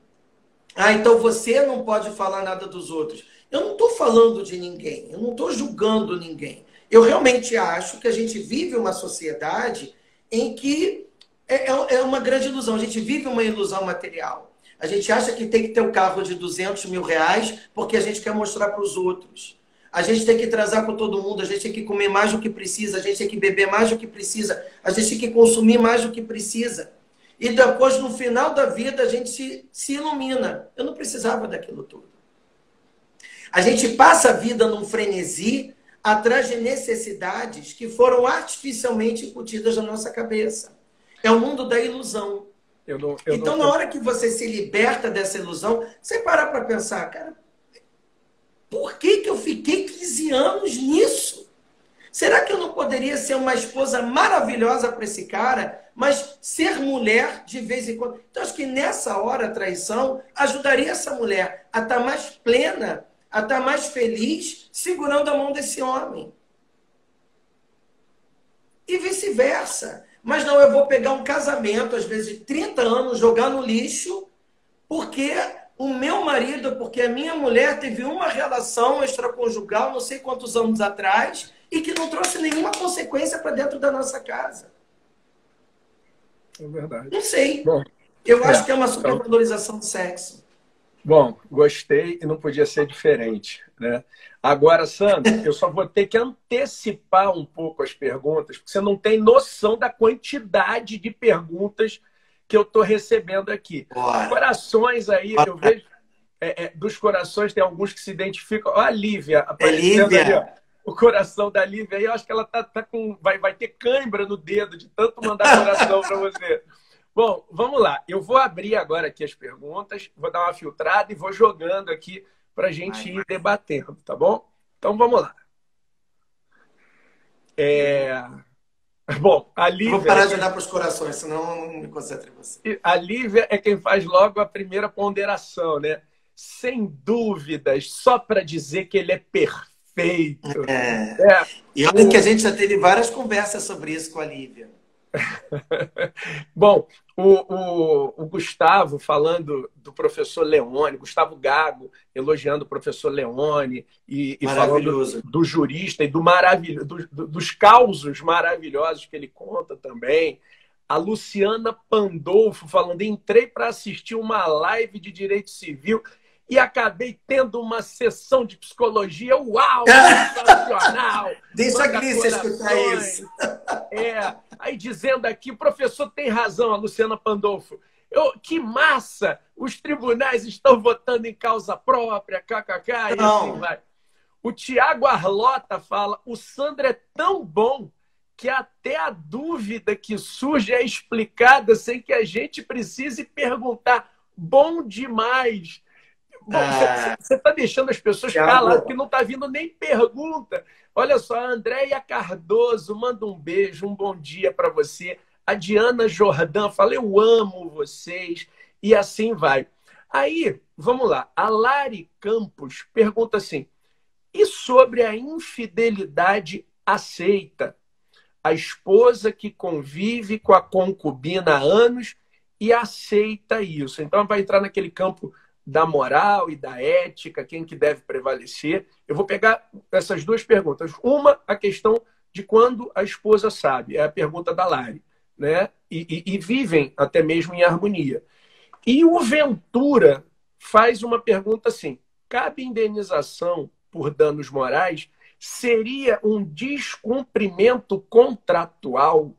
[SPEAKER 2] Ah, então você não pode falar nada dos outros. Eu não estou falando de ninguém, eu não estou julgando ninguém. Eu realmente acho que a gente vive uma sociedade em que é, é, é uma grande ilusão. A gente vive uma ilusão material. A gente acha que tem que ter um carro de 200 mil reais porque a gente quer mostrar para os outros. A gente tem que transar com todo mundo, a gente tem que comer mais do que precisa, a gente tem que beber mais do que precisa, a gente tem que consumir mais do que precisa. E depois, no final da vida, a gente se, se ilumina. Eu não precisava daquilo tudo. A gente passa a vida num frenesi atrás de necessidades que foram artificialmente incutidas na nossa cabeça. É o mundo da ilusão. Eu não, eu então, não... na hora que você se liberta dessa ilusão, você para para pensar, cara, por que, que eu fiquei 15 anos nisso? Será que eu não poderia ser uma esposa maravilhosa para esse cara, mas ser mulher de vez em quando? Então, acho que nessa hora a traição ajudaria essa mulher a estar tá mais plena, a estar tá mais feliz, segurando a mão desse homem. E vice-versa. Mas não, eu vou pegar um casamento, às vezes de 30 anos, jogar no lixo, porque o meu marido, porque a minha mulher teve uma relação extraconjugal não sei quantos anos atrás e que não trouxe nenhuma consequência para dentro da nossa casa.
[SPEAKER 1] É verdade.
[SPEAKER 2] Não sei. Bom, Eu é, acho que é uma então supervalorização do sexo.
[SPEAKER 1] Bom, gostei e não podia ser diferente. Né? Agora, Sandra, eu só vou ter que antecipar um pouco as perguntas, porque você não tem noção da quantidade de perguntas que eu estou recebendo aqui. Bora. Corações aí, Bora. eu vejo. É, é, dos corações, tem alguns que se identificam. Olha a Lívia
[SPEAKER 2] aparecendo é Lívia.
[SPEAKER 1] ali, o coração da Lívia aí, eu acho que ela tá, tá com. Vai, vai ter cãibra no dedo de tanto mandar coração para você. Bom, vamos lá. Eu vou abrir agora aqui as perguntas, vou dar uma filtrada e vou jogando aqui para a gente ir debatendo, tá bom? Então vamos lá. É... Bom, a Lívia.
[SPEAKER 2] Vou parar de olhar para os corações, senão não me concentro em você.
[SPEAKER 1] A Lívia é quem faz logo a primeira ponderação, né? Sem dúvidas, só para dizer que ele é perfeito.
[SPEAKER 2] É. é. E olha que a gente já teve várias conversas sobre isso com a Lívia.
[SPEAKER 1] Bom, o, o, o, Gustavo falando do professor Leone, Gustavo Gago elogiando o professor Leone e, e falando do jurista e do maravilhoso, do, dos causos maravilhosos que ele conta também. A Luciana Pandolfo falando: entrei para assistir uma live de direito civil e acabei tendo uma sessão de psicologia. Uau! Sensacional!
[SPEAKER 2] Deixa a Cris escutar isso.
[SPEAKER 1] É, aí dizendo aqui, o professor tem razão, a Luciana Pandolfo. Eu, que massa! Os tribunais estão votando em causa própria, kkk, e assim vai. O Tiago Arlota fala: o Sandro é tão bom que até a dúvida que surge é explicada sem que a gente precise perguntar. Bom demais! Você está deixando as pessoas caladas, que não está vindo nem pergunta. Olha só, a Andréia Cardoso manda um beijo, um bom dia para você. A Diana Jordan fala, eu amo vocês. E assim vai. Aí, vamos lá. A Lari Campos pergunta assim: e sobre a infidelidade aceita? A esposa que convive com a concubina há anos e aceita isso. Então, vai entrar naquele campo da moral e da ética, quem que deve prevalecer. Eu vou pegar essas duas perguntas. Uma, a questão de quando a esposa sabe, é a pergunta da Lari, né? E, e, e vivem até mesmo em harmonia. E o Ventura faz uma pergunta assim: cabe indenização por danos morais? Seria um descumprimento contratual?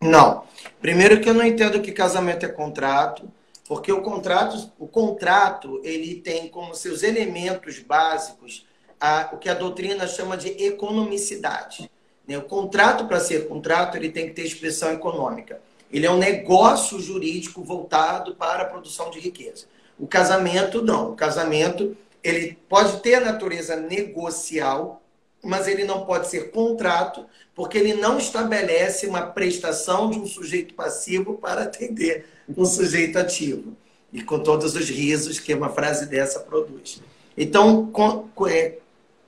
[SPEAKER 2] Não. Primeiro que eu não entendo que casamento é contrato. Porque o contrato, o contrato ele tem como seus elementos básicos a, o que a doutrina chama de economicidade. Né? O contrato, para ser contrato, ele tem que ter expressão econômica. Ele é um negócio jurídico voltado para a produção de riqueza. O casamento, não. O casamento ele pode ter natureza negocial, mas ele não pode ser contrato, porque ele não estabelece uma prestação de um sujeito passivo para atender um sujeito ativo. E com todos os risos que uma frase dessa produz. Então, com, é,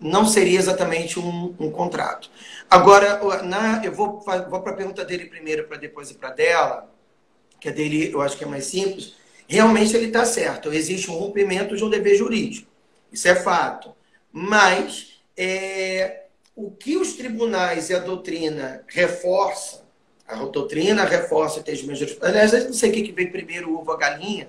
[SPEAKER 2] não seria exatamente um, um contrato. Agora, na, eu vou, vou para a pergunta dele primeiro, para depois ir para dela, que a dele eu acho que é mais simples. Realmente ele está certo. Existe um rompimento de um dever jurídico. Isso é fato. Mas é, o que os tribunais e a doutrina reforçam a doutrina reforça entendimento jurídico. Aliás, eu não sei o que vem primeiro, o ovo ou a galinha.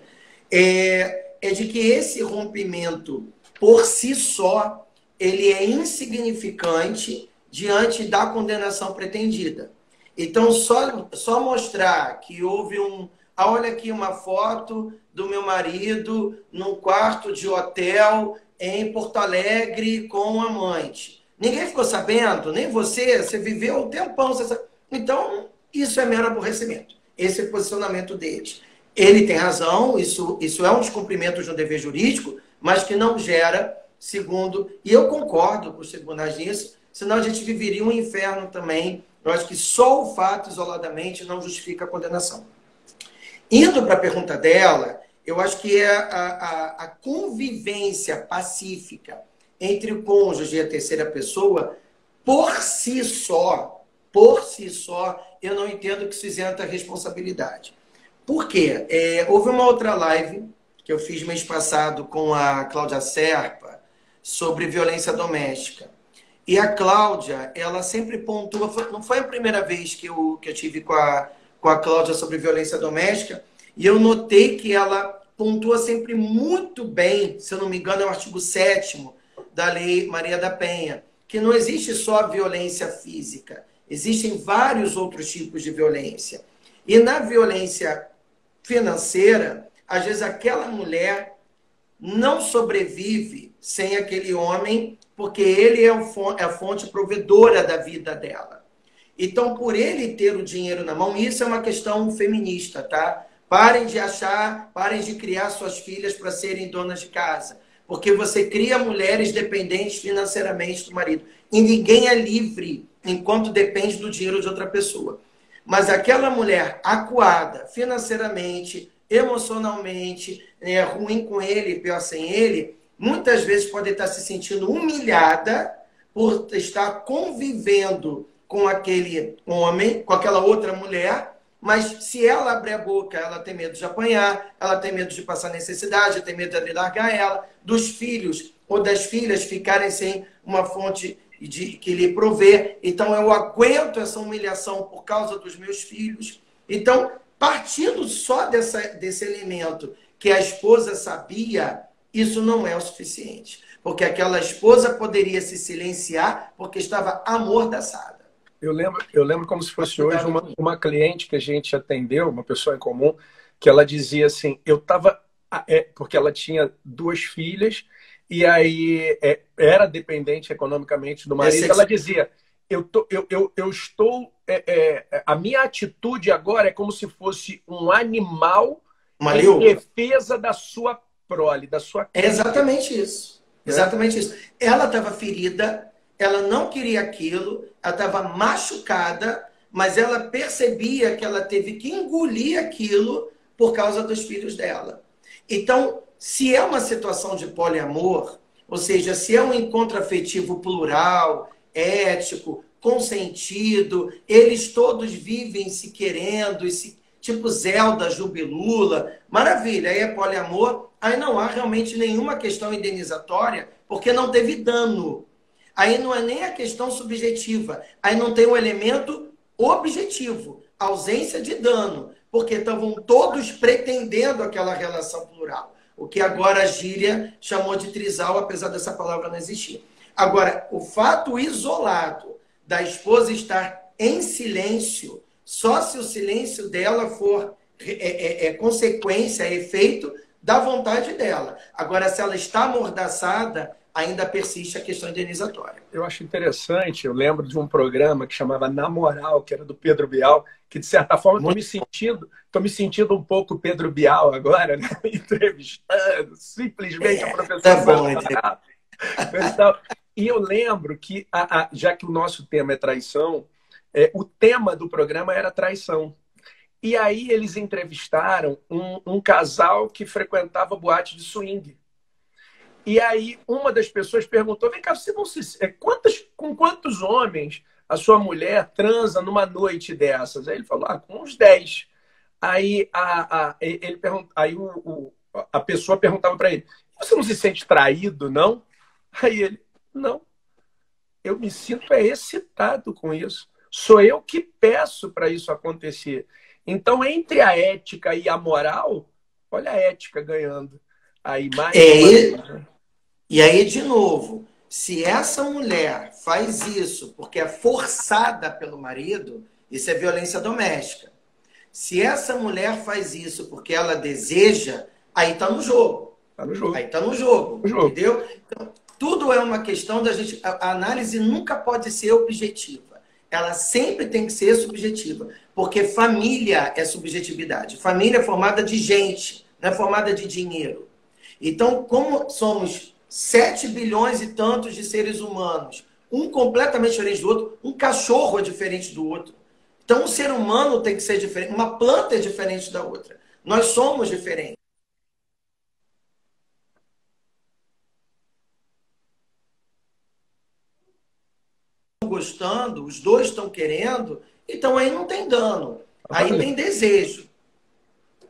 [SPEAKER 2] É, é de que esse rompimento, por si só, ele é insignificante diante da condenação pretendida. Então, só, só mostrar que houve um. Ah, olha aqui uma foto do meu marido num quarto de hotel em Porto Alegre com um amante. Ninguém ficou sabendo, nem você, você viveu um tempão. Você... Então, isso é mero aborrecimento. Esse é o posicionamento deles. Ele tem razão, isso, isso é um descumprimento de um dever jurídico, mas que não gera, segundo. E eu concordo com os tribunais nisso, senão a gente viveria um inferno também. Eu acho que só o fato isoladamente não justifica a condenação. Indo para a pergunta dela, eu acho que é a, a, a convivência pacífica entre o cônjuge e a terceira pessoa, por si só, por si só, eu não entendo que isso isenta a responsabilidade. Por quê? É, houve uma outra live que eu fiz mês passado com a Cláudia Serpa sobre violência doméstica. E a Cláudia, ela sempre pontua, não foi a primeira vez que eu, que eu tive com a, com a Cláudia sobre violência doméstica, e eu notei que ela pontua sempre muito bem, se eu não me engano, é o artigo 7 da Lei Maria da Penha, que não existe só a violência física, existem vários outros tipos de violência. E na violência financeira, às vezes aquela mulher não sobrevive sem aquele homem, porque ele é a fonte provedora da vida dela. Então, por ele ter o dinheiro na mão, isso é uma questão feminista, tá? Parem de achar, parem de criar suas filhas para serem donas de casa. Porque você cria mulheres dependentes financeiramente do marido. E ninguém é livre enquanto depende do dinheiro de outra pessoa. Mas aquela mulher acuada financeiramente, emocionalmente, é, ruim com ele, pior sem ele, muitas vezes pode estar se sentindo humilhada por estar convivendo com aquele homem, com aquela outra mulher, mas se ela abrir a boca, ela tem medo de apanhar, ela tem medo de passar necessidade, tem medo de largar ela, dos filhos ou das filhas ficarem sem uma fonte de, que lhe provê. Então eu aguento essa humilhação por causa dos meus filhos. Então, partindo só dessa, desse elemento que a esposa sabia, isso não é o suficiente. Porque aquela esposa poderia se silenciar porque estava amordaçada.
[SPEAKER 1] Eu lembro, eu lembro como se fosse hoje uma, uma cliente que a gente atendeu, uma pessoa em comum, que ela dizia assim: eu estava. É, porque ela tinha duas filhas e aí é, era dependente economicamente do marido. Ela dizia: eu, tô, eu, eu, eu estou. É, é, a minha atitude agora é como se fosse um animal em defesa da sua prole, da sua.
[SPEAKER 2] É exatamente isso. Exatamente isso. Ela estava ferida, ela não queria aquilo, ela estava machucada, mas ela percebia que ela teve que engolir aquilo por causa dos filhos dela. Então, se é uma situação de poliamor, ou seja, se é um encontro afetivo plural, ético, consentido, eles todos vivem se querendo, se, tipo Zelda, Jubilula, maravilha, aí é poliamor, aí não há realmente nenhuma questão indenizatória, porque não teve dano. Aí não é nem a questão subjetiva, aí não tem o um elemento objetivo, ausência de dano, porque estavam todos pretendendo aquela relação plural. O que agora a gíria chamou de trisal, apesar dessa palavra não existir. Agora, o fato isolado da esposa estar em silêncio, só se o silêncio dela for é, é, é consequência, é efeito da vontade dela. Agora, se ela está amordaçada, ainda persiste a questão indenizatória.
[SPEAKER 1] Eu acho interessante, eu lembro de um programa que chamava Na Moral, que era do Pedro Bial, que de certa forma estou me sentindo, estou me sentindo um pouco Pedro Bial agora, né? entrevistando simplesmente é, a professora. Tá bom, então, e eu lembro que, a, a, já que o nosso tema é traição, é, o tema do programa era traição. E aí eles entrevistaram um, um casal que frequentava boate de swing. E aí uma das pessoas perguntou: vem cá, você não se. É, quantas, com quantos homens a sua mulher transa numa noite dessas? Aí ele falou: ah, com uns 10. Aí, a, a, ele pergunt, aí o, o, a pessoa perguntava para ele: você não se sente traído, não? Aí ele: não. Eu me sinto excitado com isso. Sou eu que peço para isso acontecer. Então, entre a ética e a moral, olha a ética ganhando. Aí mais.
[SPEAKER 2] É, né? E aí, de novo, se essa mulher faz isso porque é forçada pelo marido, isso é violência doméstica. Se essa mulher faz isso porque ela deseja, aí está no jogo.
[SPEAKER 1] Tá no jogo.
[SPEAKER 2] Aí está no jogo, no entendeu? Jogo. Então, tudo é uma questão da gente. A análise nunca pode ser objetiva. Ela sempre tem que ser subjetiva. Porque família é subjetividade. Família é formada de gente, não é formada de dinheiro. Então, como somos 7 bilhões e tantos de seres humanos, um completamente diferente do outro, um cachorro é diferente do outro. Então, um ser humano tem que ser diferente, uma planta é diferente da outra. Nós somos diferentes. Gostando, os dois estão querendo, então aí não tem dano, aí tem desejo.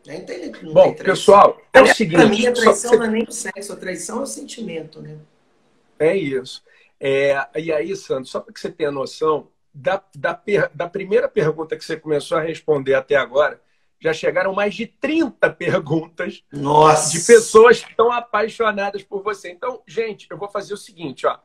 [SPEAKER 2] Nem tem, não
[SPEAKER 1] Bom, pessoal, é o seguinte. Para
[SPEAKER 2] mim, a traição não é nem o sexo, a traição é o sentimento, né?
[SPEAKER 1] É isso. É, e aí, Sandro, só para que você tenha noção, da, da, da primeira pergunta que você começou a responder até agora, já chegaram mais de 30 perguntas
[SPEAKER 2] Nossa.
[SPEAKER 1] de pessoas que estão apaixonadas por você. Então, gente, eu vou fazer o seguinte, ó.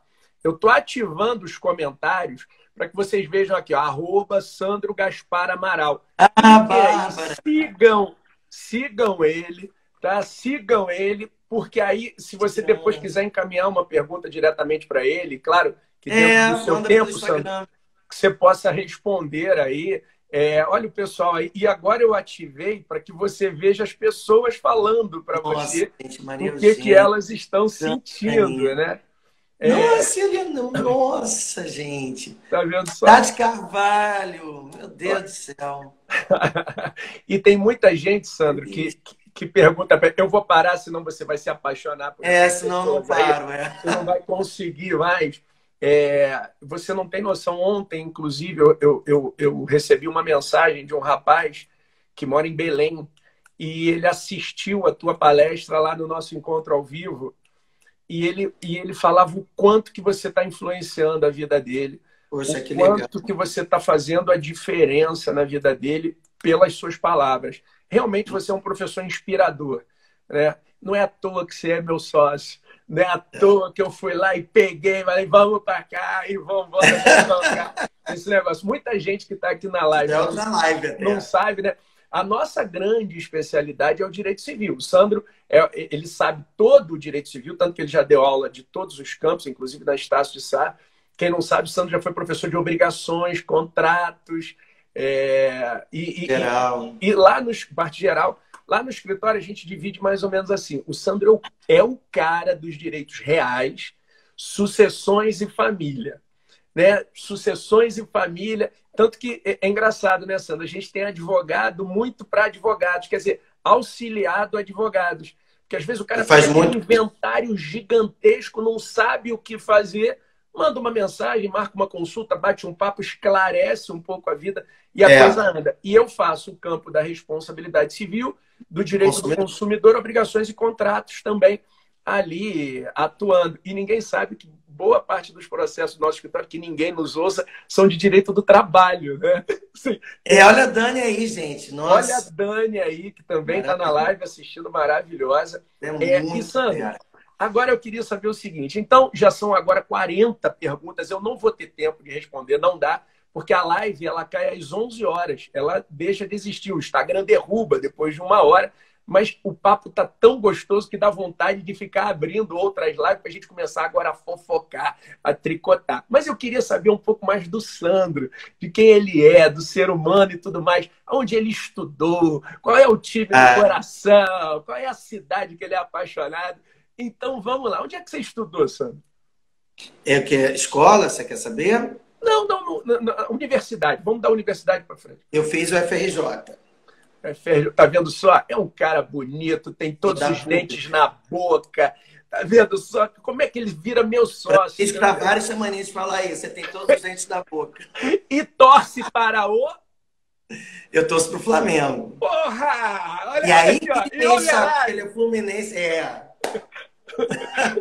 [SPEAKER 1] Eu estou ativando os comentários para que vocês vejam aqui, ó, arroba Sandro Gaspar Amaral.
[SPEAKER 2] Ah, Bárbara.
[SPEAKER 1] Sigam, sigam ele, tá? Sigam ele, porque aí, se você depois quiser encaminhar uma pergunta diretamente para ele, claro, que dentro é, do seu tempo, Sandro, que você possa responder aí. É, olha o pessoal aí. E agora eu ativei para que você veja as pessoas falando para você gente, o que, que elas estão sentindo, né?
[SPEAKER 2] É... Nossa, ele não. Nossa, gente.
[SPEAKER 1] Tá vendo só?
[SPEAKER 2] Tati Carvalho, meu Deus do céu.
[SPEAKER 1] e tem muita gente, Sandro, que, que, pergunta. Eu vou parar, senão você vai se apaixonar
[SPEAKER 2] por É, senão não paro, é.
[SPEAKER 1] Você não vai conseguir mais. É, você não tem noção. Ontem, inclusive, eu, eu, eu, eu recebi uma mensagem de um rapaz que mora em Belém e ele assistiu a tua palestra lá no nosso encontro ao vivo e ele, e ele falava o quanto que você está influenciando a vida dele,
[SPEAKER 2] Poxa,
[SPEAKER 1] o que quanto legal. que você está fazendo a diferença na vida dele pelas suas palavras. Realmente você é um professor inspirador. Né? Não é à toa que você é meu sócio. Não é à toa que eu fui lá e peguei, falei, vamos para cá e vamos, cá. Esse negócio. Muita gente que está aqui na live,
[SPEAKER 2] é outra live
[SPEAKER 1] não sabe, né? A nossa grande especialidade é o direito civil. O Sandro, é, ele sabe todo o direito civil, tanto que ele já deu aula de todos os campos, inclusive da Estácio de Sá. Quem não sabe, o Sandro já foi professor de obrigações, contratos, é, e,
[SPEAKER 2] geral.
[SPEAKER 1] E, e, lá no parte geral, lá no escritório a gente divide mais ou menos assim. O Sandro é o cara dos direitos reais, sucessões e família. Né? Sucessões e família. Tanto que é, é engraçado, né, Sandra? A gente tem advogado muito para advogados, quer dizer, auxiliado advogados. Porque às vezes o cara
[SPEAKER 2] faz muito...
[SPEAKER 1] um inventário gigantesco, não sabe o que fazer, manda uma mensagem, marca uma consulta, bate um papo, esclarece um pouco a vida e a é. coisa anda. E eu faço o campo da responsabilidade civil, do direito consumidor. do consumidor, obrigações e contratos também ali atuando. E ninguém sabe que boa parte dos processos do nosso escritório, que ninguém nos ouça, são de direito do trabalho, né?
[SPEAKER 2] É, olha a Dani aí, gente. Nossa.
[SPEAKER 1] Olha a Dani aí, que também está na live assistindo, maravilhosa.
[SPEAKER 2] É, é muito e,
[SPEAKER 1] agora eu queria saber o seguinte. Então, já são agora 40 perguntas. Eu não vou ter tempo de responder, não dá porque a live ela cai às 11 horas, ela deixa de existir, o Instagram derruba depois de uma hora, mas o papo tá tão gostoso que dá vontade de ficar abrindo outras lives para a gente começar agora a fofocar, a tricotar. Mas eu queria saber um pouco mais do Sandro, de quem ele é, do ser humano e tudo mais, onde ele estudou, qual é o time do ah. coração, qual é a cidade que ele é apaixonado. Então vamos lá, onde é que você estudou, Sandro?
[SPEAKER 2] É que escola, você quer saber?
[SPEAKER 1] Não, não, não, não universidade. Vamos da universidade para frente.
[SPEAKER 2] Eu fiz o FRJ.
[SPEAKER 1] É, tá vendo só? É um cara bonito, tem todos os dentes na boca. Tá vendo só? Como é que ele vira meu sócio?
[SPEAKER 2] Para várias semaninhas falar isso. Você tem todos os dentes na boca.
[SPEAKER 1] E torce para o.
[SPEAKER 2] Eu torço pro Flamengo.
[SPEAKER 1] Porra!
[SPEAKER 2] Olha e aí, aqui, sabe que ele é Fluminense? É.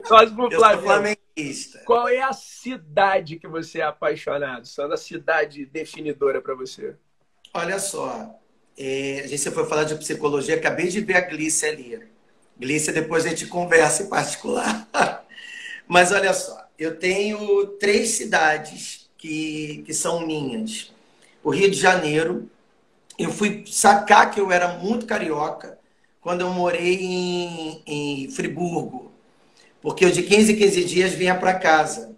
[SPEAKER 1] Torce pro Flamengo. flamenguista. Qual é a cidade que você é apaixonado? Só a cidade definidora para você?
[SPEAKER 2] Olha só, é, a gente foi falar de psicologia, acabei de ver a Glícia ali. Glícia, depois a gente conversa em particular. Mas olha só, eu tenho três cidades que, que são minhas. O Rio de Janeiro, eu fui sacar que eu era muito carioca quando eu morei em, em Friburgo. Porque eu de 15 em 15 dias vinha para casa.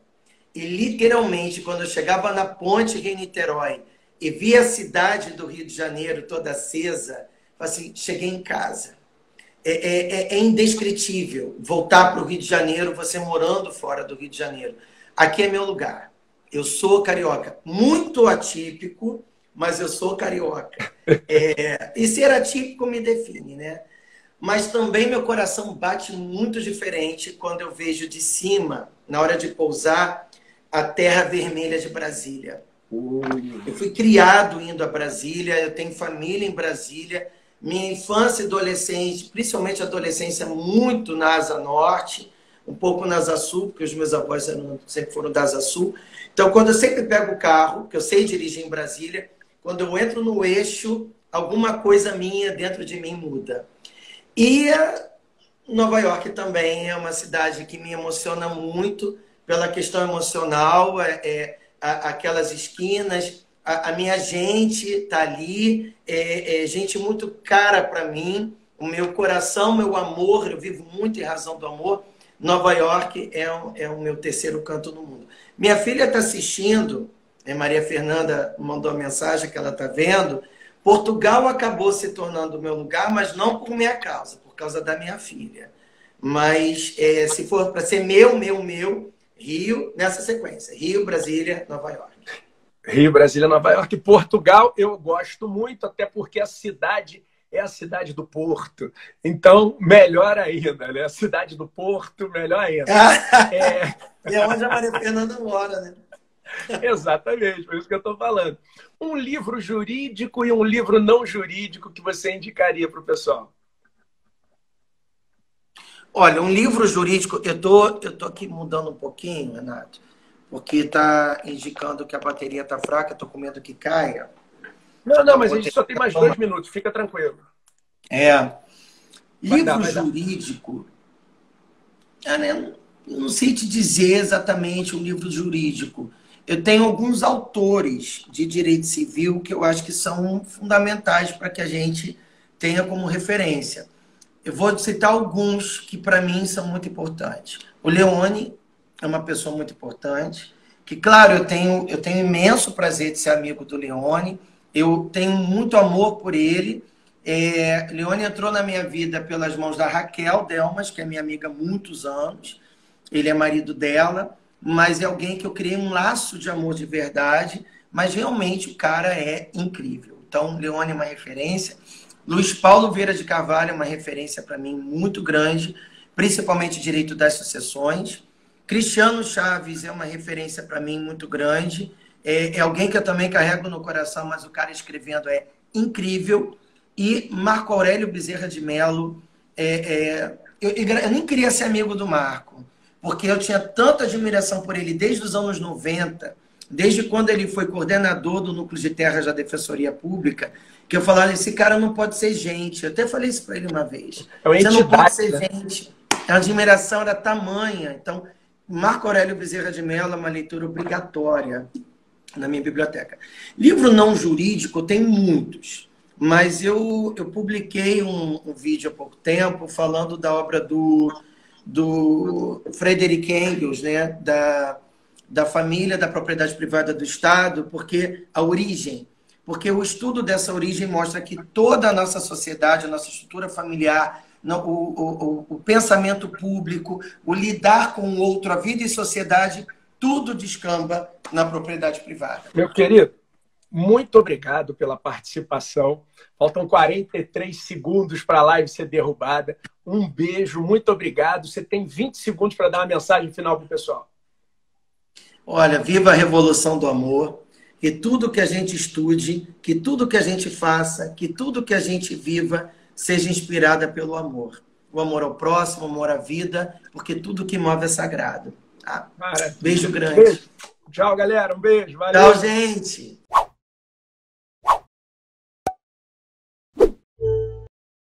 [SPEAKER 2] E literalmente, quando eu chegava na ponte Rio-Niterói, e vi a cidade do Rio de Janeiro toda acesa, assim, cheguei em casa. É, é, é, é indescritível voltar para o Rio de Janeiro, você morando fora do Rio de Janeiro. Aqui é meu lugar. Eu sou carioca, muito atípico, mas eu sou carioca. É, e ser atípico me define, né? Mas também meu coração bate muito diferente quando eu vejo de cima, na hora de pousar, a terra vermelha de Brasília. Eu fui criado indo a Brasília, eu tenho família em Brasília Minha infância e adolescente, principalmente adolescência, muito na Asa Norte, um pouco na Asa Sul, porque os meus avós eram, sempre foram da Asa Sul. Então, quando eu sempre pego o carro, que eu sei dirigir em Brasília, quando eu entro no eixo, alguma coisa minha dentro de mim muda. E Nova York também é uma cidade que me emociona muito pela questão emocional, é, é aquelas esquinas, a, a, minha gente está ali, é, é, gente muito cara para mim, o meu coração, meu amor, eu vivo muito em razão do amor. Nova York é, é o meu terceiro canto no mundo. Minha filha está assistindo, é, Maria Fernanda mandou a mensagem que ela está vendo. Portugal acabou se tornando o meu lugar, mas não por minha causa, por causa da minha filha. Mas é, se for para ser meu, meu, meu, Rio, nessa sequência. Rio, Brasília, Nova York.
[SPEAKER 1] Rio, Brasília, Nova York. Portugal, eu gosto muito, até porque a cidade é a cidade do Porto. Então, melhor ainda, né? A cidade do Porto, melhor ainda.
[SPEAKER 2] é... é onde a Maria Fernanda mora, né?
[SPEAKER 1] Exatamente, por isso que eu estou falando. Um livro jurídico e um livro não jurídico que você indicaria para o pessoal?
[SPEAKER 2] Olha, um livro jurídico, eu tô, eu tô aqui mudando um pouquinho, Renato, porque está indicando que a bateria está fraca, estou com medo que caia.
[SPEAKER 1] Não, não, mas a gente só tem mais dois minutos, fica tranquilo.
[SPEAKER 2] É. Livro dar, jurídico. Eu né, não sei te dizer exatamente um livro jurídico. Eu tenho alguns autores de direito civil que eu acho que são fundamentais para que a gente tenha como referência. Eu vou citar alguns que para mim são muito importantes. O Leone é uma pessoa muito importante, que claro, eu tenho eu tenho imenso prazer de ser amigo do Leone eu tenho muito amor por ele. É, Leone entrou na minha vida pelas mãos da Raquel Delmas, que é minha amiga há muitos anos. Ele é marido dela, mas é alguém que eu criei um laço de amor de verdade. Mas realmente o cara é incrível. Então, Leone é uma referência. Luiz Paulo Vieira de Carvalho é uma referência para mim muito grande, principalmente direito das sucessões. Cristiano Chaves é uma referência para mim muito grande. É, é, alguém que eu também carrego no coração, mas o cara escrevendo é incrível. E Marco Aurélio Bezerra de Mello. É, é, eu, eu, nem queria ser amigo do Marco, porque eu tinha tanta admiração por ele desde os anos 90, desde quando ele foi coordenador do Núcleo de Terras da Defensoria Pública, que eu falava: esse cara não pode ser gente. Eu até falei isso para ele uma vez. É Você não pode ser né? gente. A admiração era tamanha. Então, Marco Aurélio Bezerra de Mello é uma leitura obrigatória na minha biblioteca. Livro não jurídico tem muitos, mas eu, eu publiquei um, um vídeo há pouco tempo falando da obra do, do Frederick Engels, né, da, da família da propriedade privada do Estado, porque a origem, porque o estudo dessa origem mostra que toda a nossa sociedade, a nossa estrutura familiar, o, o, o, pensamento público, o lidar com o outro, a vida e sociedade tudo descamba na propriedade privada.
[SPEAKER 1] Meu querido, muito obrigado pela participação. Faltam 43 segundos para a live ser derrubada. Um beijo, muito obrigado. Você tem 20 segundos para dar uma mensagem final para o pessoal.
[SPEAKER 2] Olha, viva a revolução do amor. Que tudo que a gente estude, que tudo que a gente faça, que tudo que a gente viva seja inspirada pelo amor. O amor ao próximo, o amor à vida, porque tudo que move é sagrado. Tá? Beijo grande. Beijo.
[SPEAKER 1] Tchau, galera. Um beijo. Valeu.
[SPEAKER 2] Tchau, gente.